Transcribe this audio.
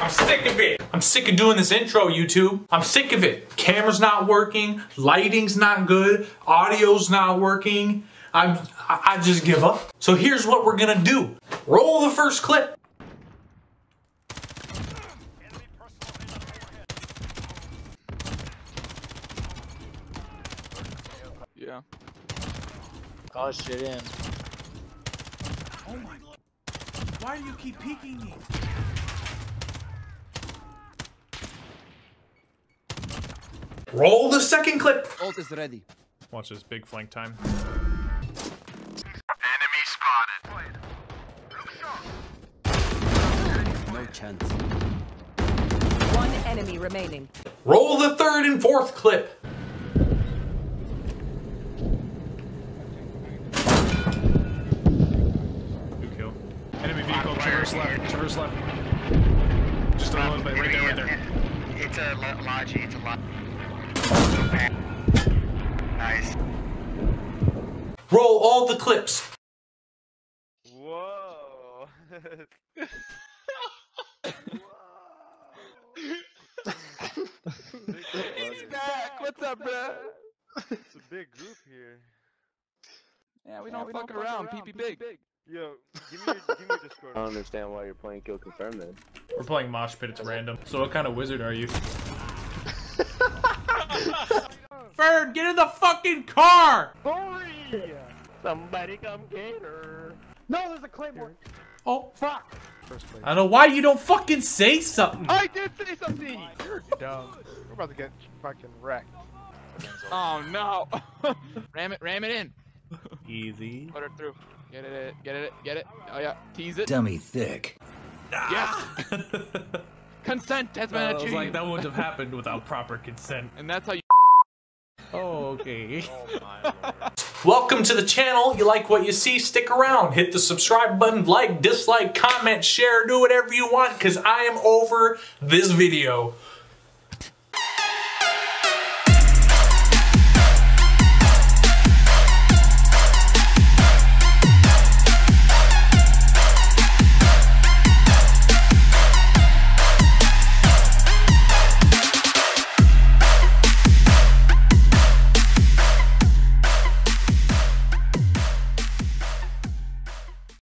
I'm sick of it. I'm sick of doing this intro, YouTube. I'm sick of it. Camera's not working, lighting's not good, audio's not working. I'm, I I just give up. So here's what we're gonna do. Roll the first clip. Yeah. Oh shit in. Oh my. God. Why do you keep peeking me? Roll the second clip. Ult is ready. Watch this big flank time. Enemy spotted. No chance. One enemy remaining. Roll the third and fourth clip. Two kill. Enemy vehicle, traverse left, traverse left. Just a little bit, right there, right there. It's a lo- it's a log. Roll all the clips. Whoa. He's back. What's up, bro? it's a big group here. Yeah, we don't fuck around. PP big. Yo, give me your, give me your Discord. I don't understand why you're playing Kill Confirm then. We're playing Mosh Pit, it's random. So what kind of wizard are you? Fern, get in the fucking car! Somebody come get her. No, there's a claymore. Oh, fuck. I don't know why you don't fucking say something. I did say something! You're dumb. We're about to get fucking wrecked. Oh no. ram it, ram it in. Easy. Put her through. Get it, get it, get it. Oh yeah, tease it. Dummy thick. Yes. Consent has been I was achieved. like, that wouldn't have happened without proper consent. and that's how you. Oh, okay. Welcome to the channel. You like what you see? Stick around. Hit the subscribe button, like, dislike, comment, share, do whatever you want because I am over this video.